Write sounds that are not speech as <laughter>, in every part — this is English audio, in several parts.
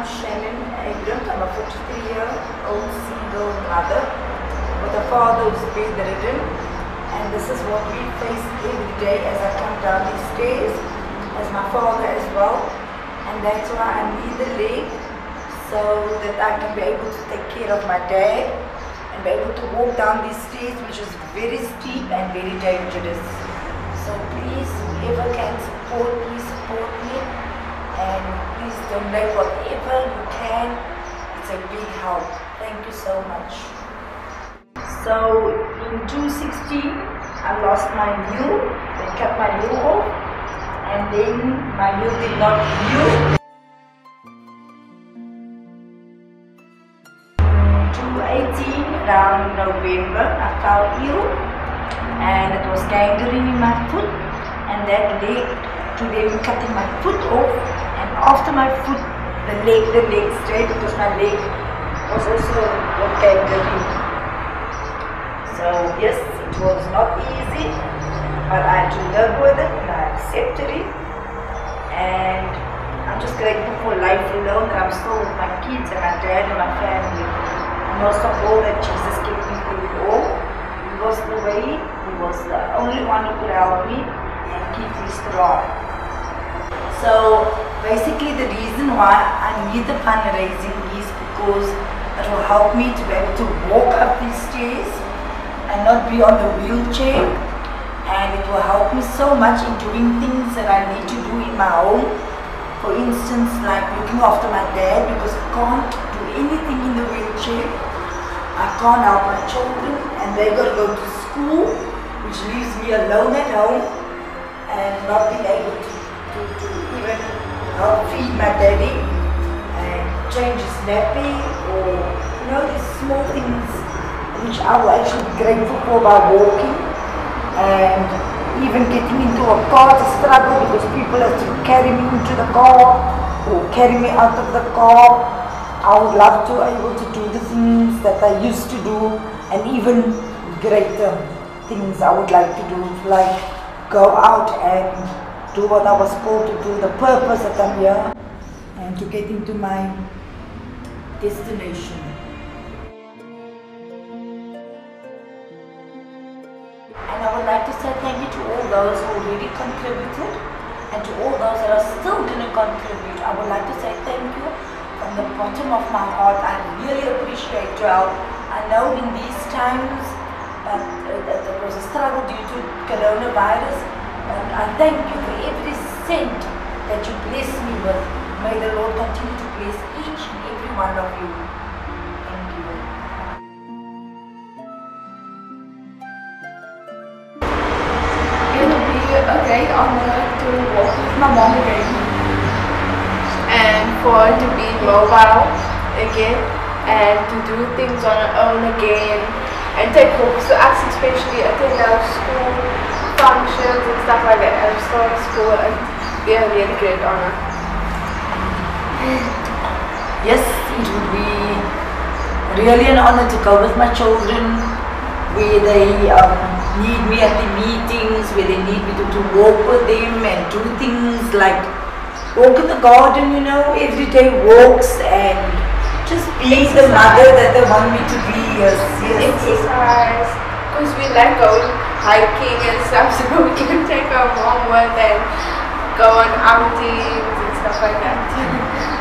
I'm Shannon Abrahams. I'm a 43 year old single mother with a father who's bedridden. And this is what we face every day as I come down these stairs, as my father as well. And that's why I need the leg so that I can be able to take care of my dad and be able to walk down these stairs, which is very steep and very dangerous. So please, whoever can support, please support me and donate whatever you can. It's a big help. Thank you so much. So in 2016, I lost my mule. They cut my mule off, and then my mule did not heal. 2018, around November, I fell ill, and it was gangrene in my foot, and that led to them cutting my foot off, after my foot, the leg, the leg straight because my leg was also gangrene. So yes, it was not easy, but I had to live with it and I accepted it. And I'm just grateful for life alone that I'm still with my kids and my dad and my family. Most of all that Jesus kept me through it all. He was the way, he was the only one who could help me and keep me strong. So basically the reason why I need the fundraising is because it will help me to be able to walk up these stairs and not be on the wheelchair and it will help me so much in doing things that I need to do in my home. For instance, like looking after my dad because I can't do anything in the wheelchair. I can't help my children and they got to go to school which leaves me alone at home and not being able change his nappy or you know these small things which I will actually be grateful for by walking and even getting into a car to struggle because people have to carry me into the car or carry me out of the car. I would love to be able to do the things that I used to do and even greater things I would like to do like go out and do what I was called to do, the purpose that I'm here and to get into my destination. And I would like to say thank you to all those who already contributed and to all those that are still going to contribute. I would like to say thank you from the bottom of my heart. I really appreciate help. I know in these times uh, that there was a struggle due to coronavirus, but I thank you for every cent that you bless me with. May the Lord continue to bless each and every one of you. Thank you. It will be a great honor to walk with my mom again and for her to be mobile again and to do things on her own again and take walks to us especially attend our school functions and stuff like that at start school and be a really great honor. Yes, it would be really an honor to go with my children where they um, need me at the meetings, where they need me to, to walk with them and do things like walk in the garden, you know, everyday walks and just be the mother that they want me to be. Yes, yes. Exercise because we like going hiking and stuff <laughs> so we can take our mom with and go on outings stuff like that.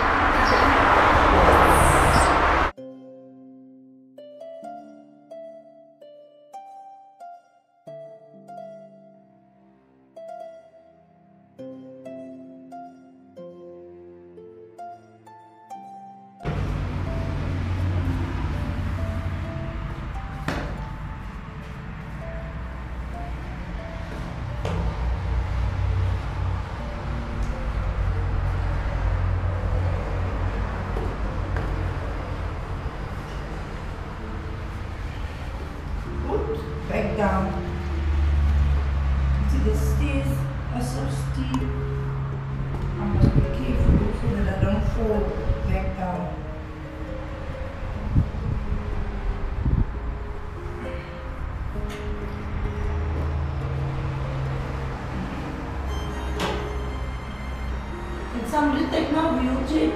समझो तक ना view चे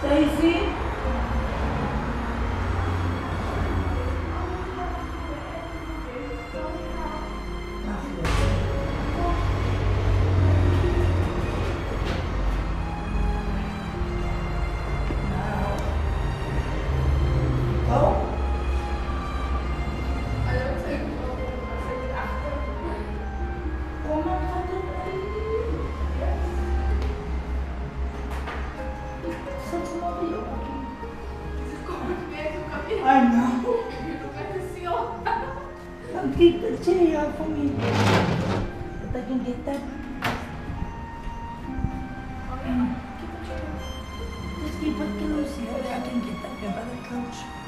सही सी Keep the chair out for me. That I can get that. Oh, Just keep it close here. I can get that by the couch.